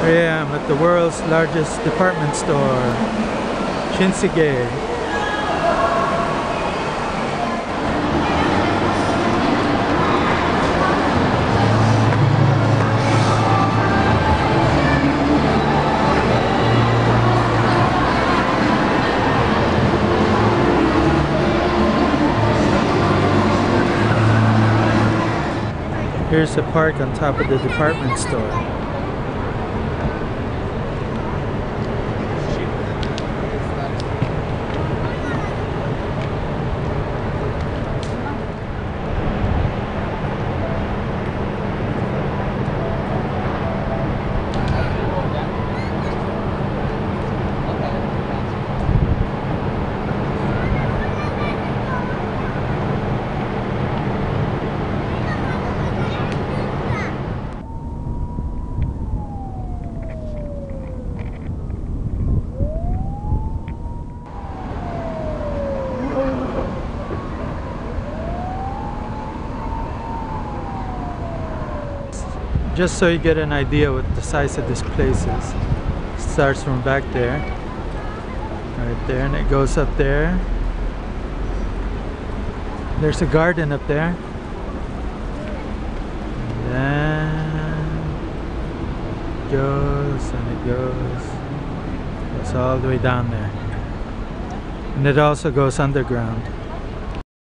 Here I am at the world's largest department store, Shinsegae. Here's the park on top of the department store. Just so you get an idea what the size of this place is. starts from back there. Right there and it goes up there. There's a garden up there. And then it goes and it goes. It's all the way down there. And it also goes underground.